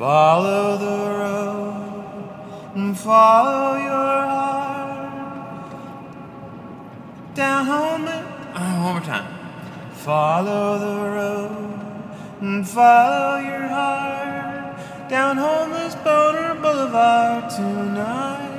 Follow the road and follow your heart. Down home, uh, one more time. Follow the road and follow your heart. Down homeless Boner Boulevard tonight.